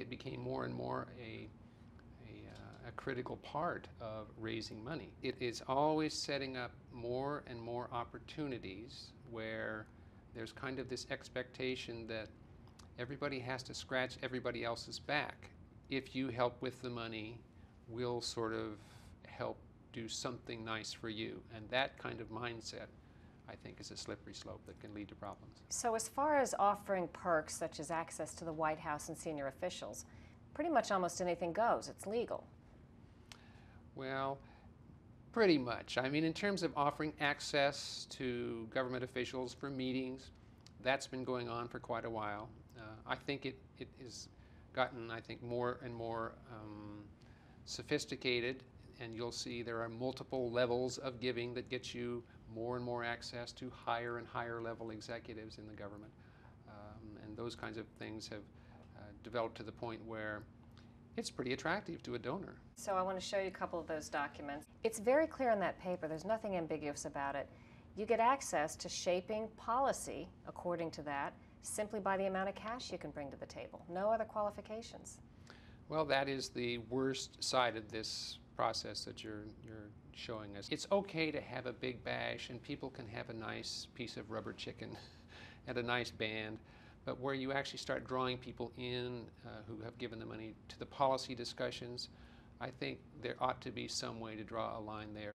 It became more and more a, a, uh, a critical part of raising money. It is always setting up more and more opportunities where there's kind of this expectation that everybody has to scratch everybody else's back. If you help with the money, we'll sort of help do something nice for you. And that kind of mindset, I think, is a slippery slope that can lead to problems. So, as far as offering perks such as access to the White House and senior officials, pretty much almost anything goes. It's legal. Well, pretty much. I mean, in terms of offering access to government officials for meetings, that's been going on for quite a while. Uh, I think it, it has gotten, I think, more and more um, sophisticated, and you'll see there are multiple levels of giving that get you more and more access to higher and higher level executives in the government. Um, and those kinds of things have uh, developed to the point where it's pretty attractive to a donor. So, I want to show you a couple of those documents. It's very clear in that paper, there's nothing ambiguous about it. You get access to shaping policy according to that simply by the amount of cash you can bring to the table. No other qualifications. Well, that is the worst side of this process that you're, you're showing us. It's okay to have a big bash and people can have a nice piece of rubber chicken and a nice band, but where you actually start drawing people in uh, who have given the money to the policy discussions, I think there ought to be some way to draw a line there.